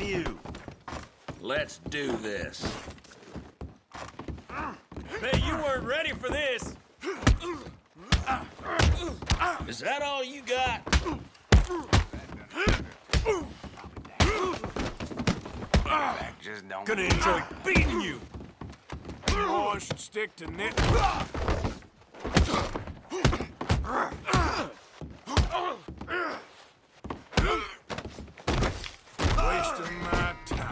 you. Let's do this. Bet you weren't ready for this. Is that all you got? Just don't Gonna enjoy beating you. Boys should stick to knit. Wasting my time.